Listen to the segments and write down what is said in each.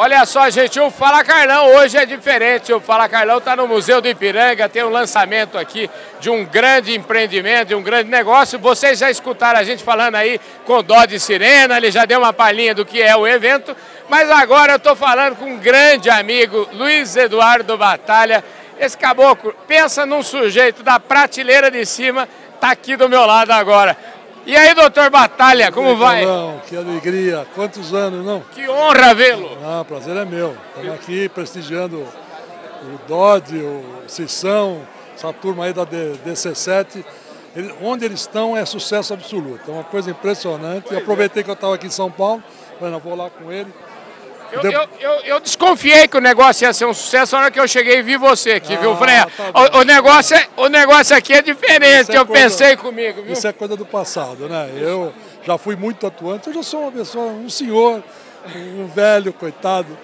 Olha só, gente, o Fala Carlão hoje é diferente. O Fala Carlão está no Museu do Ipiranga, tem um lançamento aqui de um grande empreendimento, de um grande negócio. Vocês já escutaram a gente falando aí com dó de sirena, ele já deu uma palhinha do que é o evento. Mas agora eu estou falando com um grande amigo, Luiz Eduardo Batalha. Esse caboclo, pensa num sujeito da prateleira de cima, está aqui do meu lado agora. E aí, doutor Batalha, como vai? Não, que alegria. Quantos anos, não? Que honra vê-lo. Ah, prazer é meu. Estamos aqui prestigiando o Dodge, o Cissão, essa turma aí da DC7. Ele, onde eles estão é sucesso absoluto. É uma coisa impressionante. Pois aproveitei é. que eu estava aqui em São Paulo, falei, não, vou lá com ele. Eu, eu, eu, eu, desconfiei que o negócio ia ser um sucesso na hora que eu cheguei e vi você aqui, ah, viu, Freia? Tá o, o, negócio é, o negócio aqui é diferente, é eu coisa, pensei comigo, viu? Isso é coisa do passado, né? Eu já fui muito atuante, eu já sou uma pessoa, um senhor, um velho, coitado.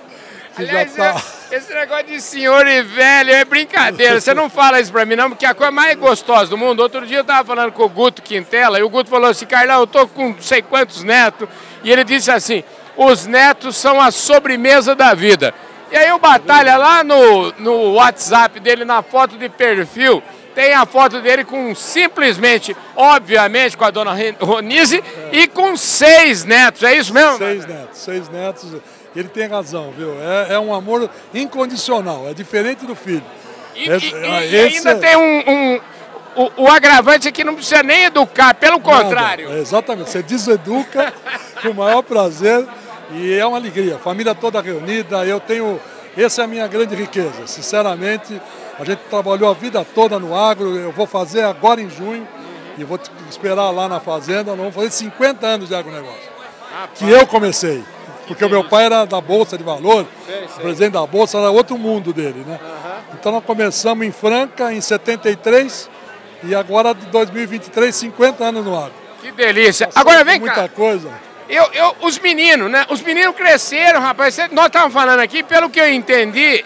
Aliás, tá... esse negócio de senhor e velho é brincadeira. Você não fala isso pra mim, não, porque a coisa mais gostosa do mundo. Outro dia eu tava falando com o Guto Quintela e o Guto falou assim: Carlão, eu tô com não sei quantos netos. E ele disse assim: os netos são a sobremesa da vida. E aí o Batalha lá no, no WhatsApp dele, na foto de perfil, tem a foto dele com simplesmente, obviamente, com a dona Ronise é. e com seis netos, é isso mesmo? Seis netos, seis netos. Ele tem razão, viu? É, é um amor incondicional, é diferente do filho. E, e, e ainda é... tem um, um o, o, agravante é que não precisa nem educar, pelo Nada, contrário. É, exatamente, você deseduca com o maior prazer. E é uma alegria, família toda reunida, eu tenho, essa é a minha grande riqueza, sinceramente, a gente trabalhou a vida toda no agro, eu vou fazer agora em junho, e vou esperar lá na fazenda, nós vamos fazer 50 anos de agronegócio, que eu comecei, porque o meu pai era da Bolsa de Valor, o presidente da Bolsa era outro mundo dele, né? Então nós começamos em Franca em 73 e agora de 2023, 50 anos no agro. Que delícia. Agora vem muita cá. Muita coisa. Eu, eu, os meninos, né? Os meninos cresceram, rapaz. Nós estávamos falando aqui, pelo que eu entendi,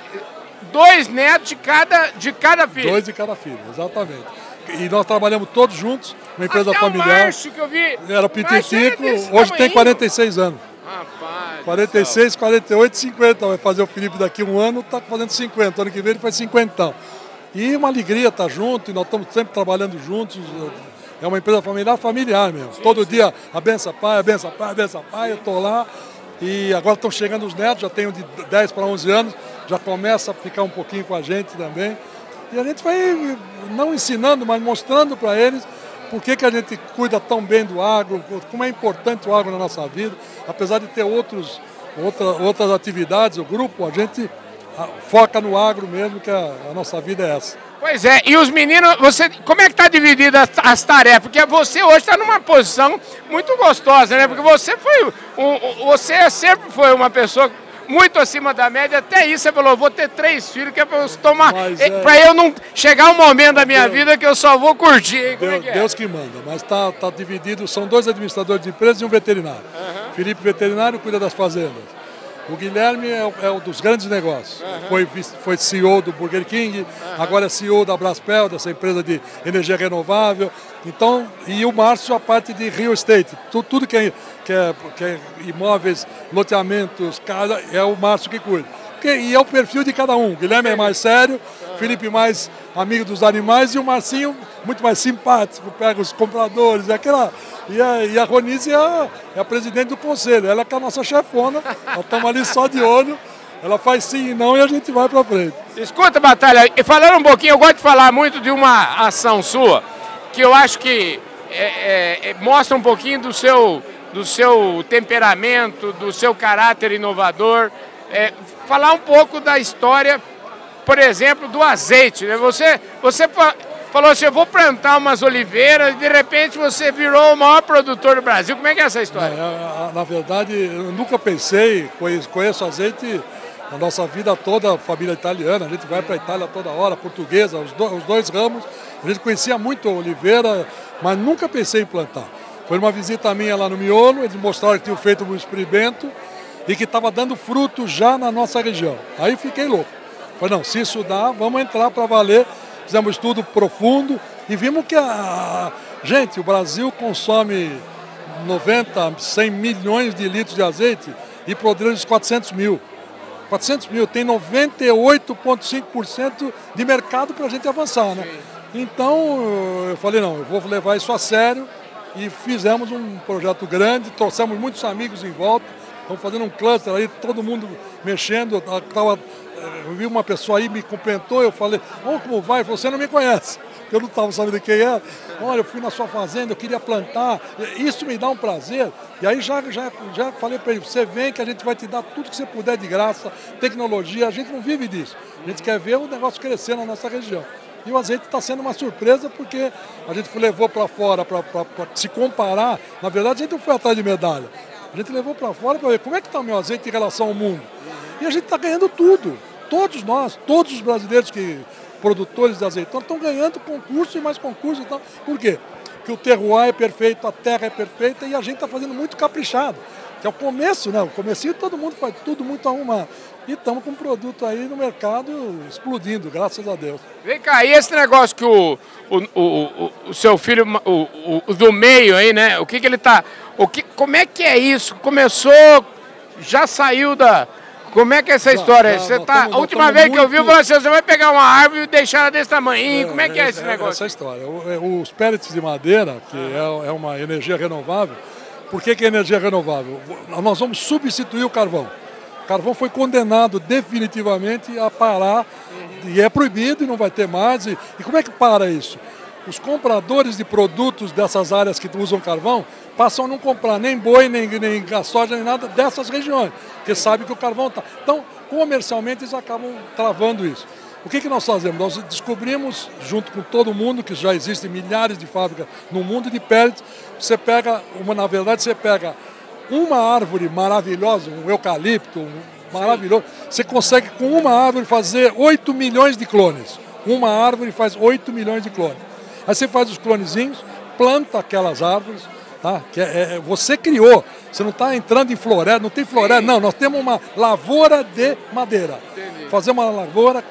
dois netos de cada, de cada filho. Dois de cada filho, exatamente. E nós trabalhamos todos juntos, uma empresa Até familiar. O Márcio, que eu vi. Era pititico, hoje tem 46 anos. Rapaz. 46, 48, 50. Vai fazer o Felipe daqui um ano, está fazendo 50. Ano que vem ele faz 50. E uma alegria estar junto, e nós estamos sempre trabalhando juntos é uma empresa familiar, familiar mesmo. Sim, Todo sim. dia, a benção pai, a benção pai, a benção pai, eu estou lá. E agora estão chegando os netos, já tenho de 10 para 11 anos, já começa a ficar um pouquinho com a gente também. E a gente vai não ensinando, mas mostrando para eles por que, que a gente cuida tão bem do agro, como é importante o agro na nossa vida. Apesar de ter outros, outra, outras atividades, o grupo, a gente foca no agro mesmo, que a, a nossa vida é essa. Pois é, e os meninos, você, como é que está dividida as, as, tarefas? Porque você hoje está numa posição muito gostosa, né? Porque você foi, um, você sempre foi uma pessoa muito acima da média, até isso você falou, vou ter três filhos, que é para eu tomar. É, é... Para eu não chegar um momento da minha Deus, vida que eu só vou curtir. Deus, é que é? Deus que manda, mas está tá dividido, são dois administradores de empresas e um veterinário. Uhum. Felipe Veterinário cuida das fazendas. O Guilherme é, é um dos grandes negócios. Uhum. Foi, foi CEO do Burger King, uhum. agora é CEO da Braspel, dessa empresa de energia renovável. Então, e o Márcio a parte de real estate. Tudo, tudo que, é, que, é, que é imóveis, loteamentos, casa, é o Márcio que cuida. e é o perfil de cada um. O Guilherme é mais sério, Felipe mais amigo dos animais e o Marcinho muito mais simpático, pega os compradores, é aquela e a, e a Ronise é a, é a presidente do conselho, ela é que é a nossa chefona, nós estamos ali só de olho. Ela faz sim e não e a gente vai para frente. Escuta, Batalha, e falando um pouquinho, eu gosto de falar muito de uma ação sua, que eu acho que é, é, é, mostra um pouquinho do seu, do seu temperamento, do seu caráter inovador. É, falar um pouco da história, por exemplo, do azeite. Né? Você, você falou assim, eu vou plantar umas oliveiras e de repente você virou o maior produtor do Brasil. Como é que é essa história? É, na verdade, eu nunca pensei, conheço, conheço azeite na nossa vida toda, família italiana, a gente vai para a Itália toda hora, portuguesa, os, do, os dois ramos. A gente conhecia muito a oliveira, mas nunca pensei em plantar. Foi uma visita minha lá no Miolo, eles mostraram que tinham feito um experimento e que estava dando fruto já na nossa região. Aí fiquei louco. Falei, não, se isso dá, vamos entrar para valer fizemos um estudo profundo e vimos que a, gente, o Brasil consome 90, 100 milhões de litros de azeite e produz 400 mil. 400 mil, tem 98,5% de mercado para a gente avançar, né? Então eu falei, não, eu vou levar isso a sério e fizemos um projeto grande, trouxemos muitos amigos em volta, estamos fazendo um cluster aí, todo mundo mexendo, tava, eu vi uma pessoa aí, me cumprimentou, eu falei, oh, como vai? Você não me conhece eu não estava sabendo quem é. Olha, eu fui na sua fazenda, eu queria plantar, isso me dá um prazer. E aí já, já, já falei para ele, você vem que a gente vai te dar tudo que você puder de graça, tecnologia, a gente não vive disso. A gente quer ver o negócio crescer na nossa região. E o azeite está sendo uma surpresa porque a gente levou para fora para se comparar. Na verdade, a gente não foi atrás de medalha. A gente levou para fora para ver como é que está o meu azeite em relação ao mundo. E a gente está ganhando tudo. Todos nós, todos os brasileiros que produtores de azeitona estão ganhando concurso e mais concurso. Então, por quê? Porque o terroir é perfeito, a terra é perfeita e a gente está fazendo muito caprichado. Que é o começo, né? O comecinho todo mundo faz tudo muito arrumado. E estamos com um produto aí no mercado explodindo, graças a Deus. Vem cá, e esse negócio que o, o, o, o seu filho, o, o, do meio aí, né? O que, que ele tá. O que, como é que é isso? Começou, já saiu da, como é que é essa história? Já, você tá, a última vez que eu vi, eu falei assim, você vai pegar uma árvore e deixar ela desse tamanho. É, Como é que é, é esse negócio? Essa história. É, os pellets de madeira, que é, é uma energia renovável, por que, que é energia renovável? Nós vamos substituir o carvão. O carvão foi condenado definitivamente a parar uhum. e é proibido e não vai ter mais. E, e como é que para isso? Os compradores de produtos dessas áreas que usam carvão passam a não comprar nem boi, nem, nem soja, nem nada dessas regiões, porque sabem que o carvão está. Então, comercialmente, eles acabam travando isso. O que, que nós fazemos? Nós descobrimos, junto com todo mundo, que já existem milhares de fábricas no mundo de pellets, você pega, uma, na verdade, você pega uma árvore maravilhosa, um eucalipto, um maravilhoso, você consegue com uma árvore fazer 8 milhões de clones. Uma árvore faz 8 milhões de clones. Aí você faz os clonezinhos, planta aquelas árvores, Tá? Que é, é, você criou, você não está entrando em floresta, não tem floresta, não, nós temos uma lavoura de madeira. Entendi. Fazemos uma lavoura,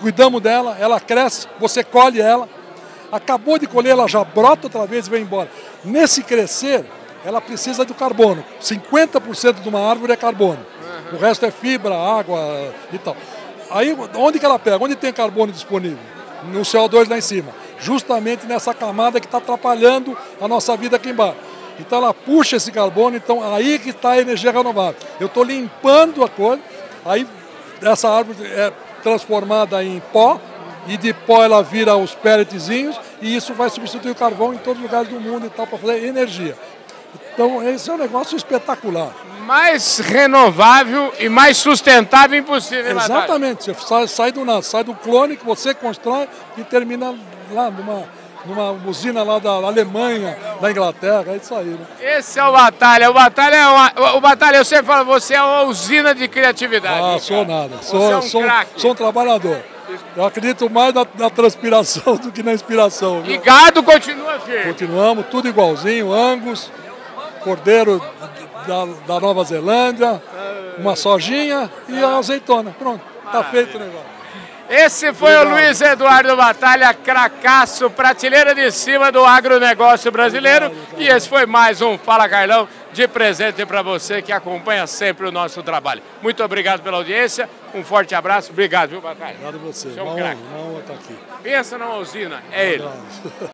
cuidamos dela, ela cresce, você colhe ela, acabou de colher, ela já brota outra vez e vem embora. Nesse crescer, ela precisa do carbono. 50% de uma árvore é carbono. Uhum. O resto é fibra, água e tal. Aí, onde que ela pega? Onde tem carbono disponível? No CO2 lá em cima justamente nessa camada que está atrapalhando a nossa vida aqui embaixo. Então ela puxa esse carbono, então aí que está a energia renovável. Eu estou limpando a coisa, aí essa árvore é transformada em pó, e de pó ela vira os pelletzinhos, e isso vai substituir o carvão em todos os lugares do mundo e tal, para fazer energia. Então esse é um negócio espetacular. Mais renovável e mais sustentável impossível. Exatamente, você sai, sai, do, sai do clone que você constrói e termina lá numa, numa usina lá da Alemanha, da Inglaterra, é isso aí, né? Esse é o Batalha. O Batalha é uma, o Batalha, eu sempre falo, você é uma usina de criatividade. Ah, sou nada. Sou, é um sou, sou um trabalhador. Eu acredito mais na, na, transpiração do que na inspiração. Viu? E gado continua firme. Continuamos, tudo igualzinho, Angus, cordeiro da, da Nova Zelândia, uma sojinha e a azeitona. Pronto, tá feito o negócio. Esse foi Legal. o Luiz Eduardo Batalha, cracaço, prateleira de cima do agronegócio brasileiro. Legal, e esse foi mais um Fala Carlão de presente para você que acompanha sempre o nosso trabalho. Muito obrigado pela audiência, um forte abraço, obrigado, viu, Batalha? Obrigado a você. É um craque. Tá aqui. Pensa numa usina, é ele.